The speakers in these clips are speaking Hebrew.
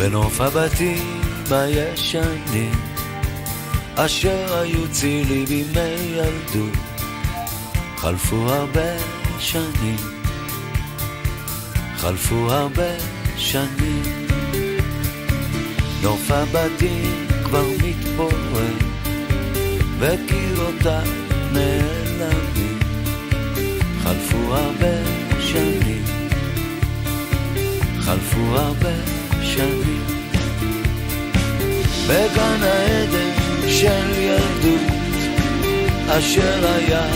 בנוף הבתים הישנים אשר היו צילי בימי ילדות חלפו הרבה שנים חלפו הרבה שנים. נוף הבתים כבר מתפורר וקירותיו נעלמים חלפו הרבה שנים חלפו הרבה שנים בגן העדן של ילדות אשר היה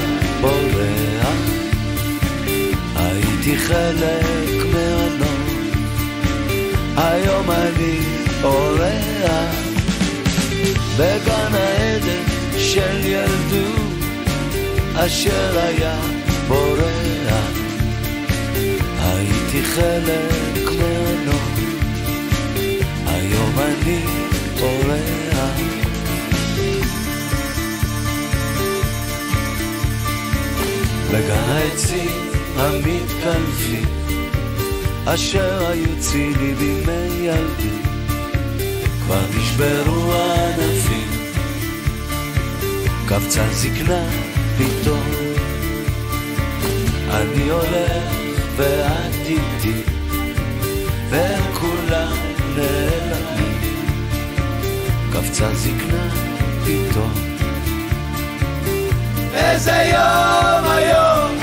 בורח הייתי חלק מהנוף היום אני אורח. בגן העדן של ילדות אשר היה בורח הייתי חלק אני אורח בגן העצים המתקלפים אשר היו צילי בימי ילדות כבר נשברו הענפים. קבצה זקנה פתאום אני הולך ואת איתי קבצה זקנה פתאום. איזה יום היום.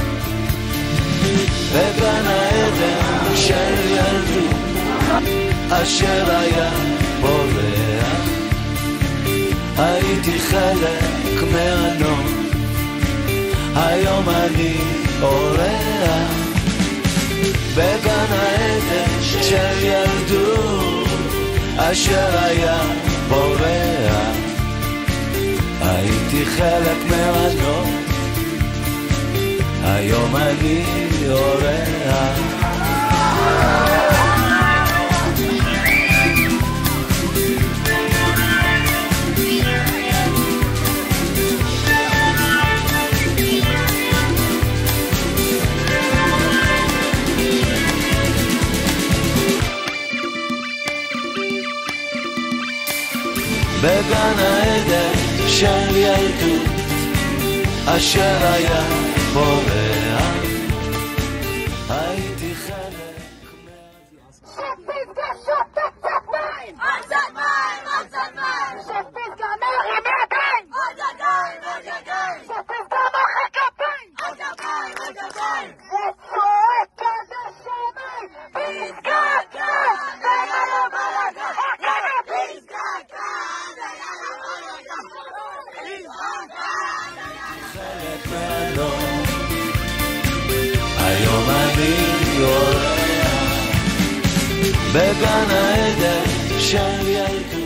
בגן העדן של ילדות אשר היה בורח הייתי חלק מהנום היום אני אורח בגן העדן של ילדות אשר היה בורח. הייתי חלק מהנום היום אני אורח בגן העדן של ילדות אשר היה בורח. הייתי חלק חלק היום אני אורח בגן העדן של